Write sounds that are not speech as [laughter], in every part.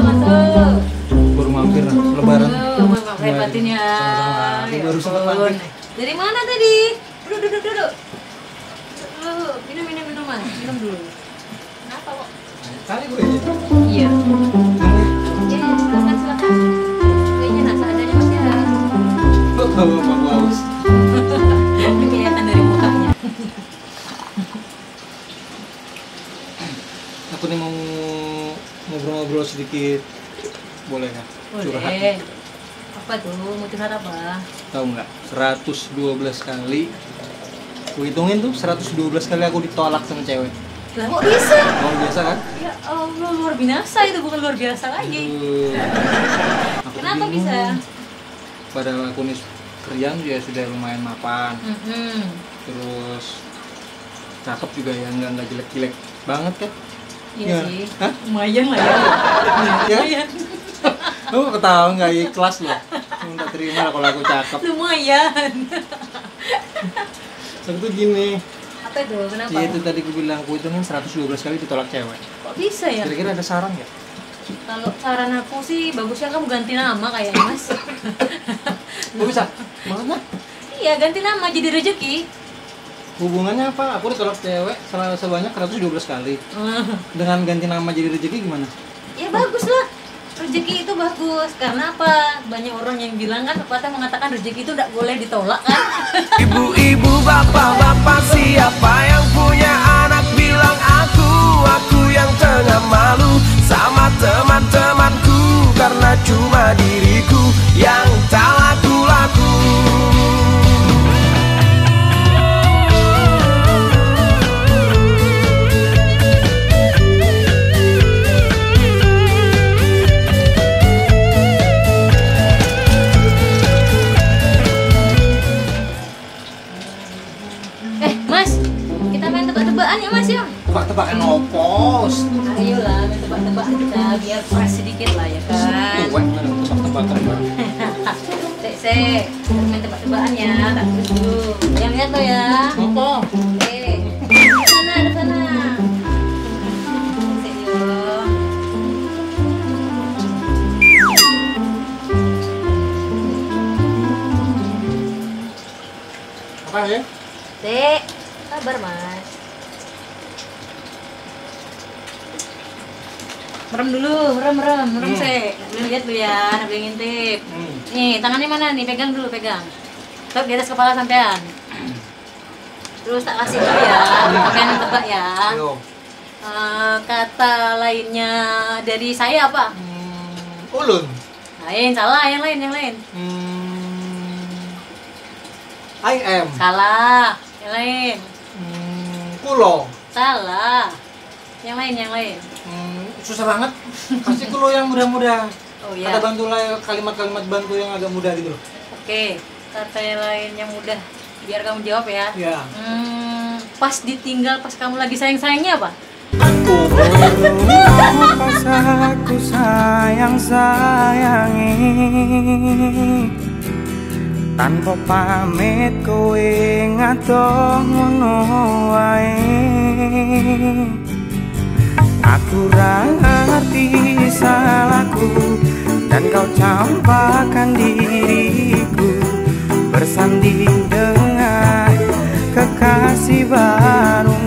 baru mampir lebaran dari mana tadi duduk duduk duduk minum minum minum minum dulu kenapa kok kali gue iya aku nih mau ngobrol-ngobrol sedikit. Boleh nggak? Curhat. Boleh. Apa tuh? Mau curhat apa? Tahu nggak? 112 kali. Aku hitungin tuh 112 kali aku ditolak sama cewek. Lah kok bisa? Mau biasa kan? Ya Allah, luar biasa itu bukan luar biasa lagi. Aduh. Kenapa bingung. bisa? Pada aku nih kerjaan juga sudah lumayan mapan. Mhm. Terus cakep juga ya, nggak nggak jelek-jelek banget kan? Iya Gimana? sih. Hah? Lumayan lah ya. Ya? Lumayan. [laughs] Lu ketawa nggak ikhlas loh. Minta terima lah kalau aku cakep. Lumayan. [laughs] Tuh gini, Apa itu? Kenapa? ya itu tadi aku bilang aku hitungin 112 kali ditolak cewek. Kok bisa ya? Kira-kira ada saran nggak? Kalau saran aku sih bagusnya kamu ganti nama kayaknya mas. [laughs] Kok bisa? Mana? iya ganti nama jadi rezeki. Hubungannya apa? Aku ditolak cewek sebanyak 112 kali. [laughs] Dengan ganti nama jadi rezeki gimana? ya bagus lah. Rezeki itu bagus karena apa? Banyak orang yang bilang kan pepatah mengatakan rezeki itu tidak boleh ditolak kan. Ibu-ibu, bapak-bapak siapa mas ya. Tebak-tebakan opos. Ayolah main tebak-tebakan kita biar fresh sedikit lah ya kan. Tuh, mana tebak-tebakan Mbak? Sek, [laughs] kita main tebak-tebakan ya, tak dulu. Yang lihat lo ya. Apa? Oke, di sana, di sana. Apa ya? Dek, sabar mas. Merem dulu, merem, merem, merem Hmm. sek. Lu lihat lu ya, boleh ngintip. Hmm. Nih, tangannya mana nih? Pegang dulu, pegang. Tetap di atas kepala sampean. Terus tak kasih dulu ya, sampean yang tebak ya. Eh, kata lainnya dari saya apa? Hmm, ulun. Lain, salah, yang lain, yang lain. Hmm, I am. Salah, yang lain. Hmm, kulo. Salah. Yang lain, yang lain. Hmm, susah banget. Kasih kulo yang mudah-mudah. Oh Ada ya. bantulah kalimat-kalimat bantu yang agak mudah gitu loh. Oke, kata yang lain yang mudah. Biar kamu jawab ya. Ya. Hmm, pas ditinggal pas kamu lagi sayang-sayangnya apa? Aku. Pas aku sayang sayangi Tanpa pamit kowe ngadoh ngono wae Aku ngerti salahku Dan kau campakkan diriku Bersanding dengan kekasih barumu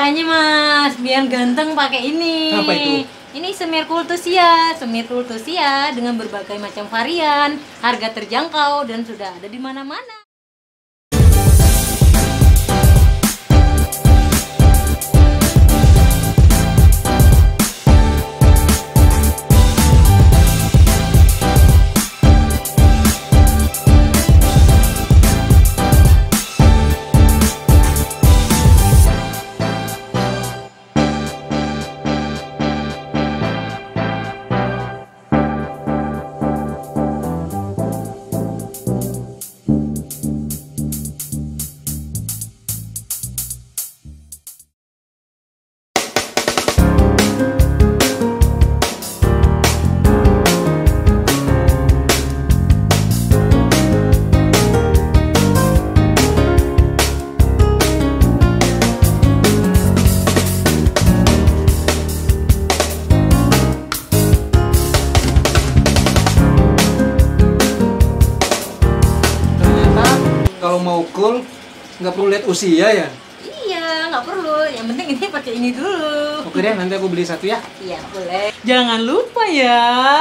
Makanya mas, biar ganteng pakai ini. Apa itu? Ini semir kultusia, semir kultusia dengan berbagai macam varian, harga terjangkau dan sudah ada di mana-mana. Kalau mau cool nggak perlu lihat usia ya Iya, nggak perlu. Yang penting ini pakai ini dulu. oke deh nanti aku beli satu ya Iya, boleh. Jangan lupa ya.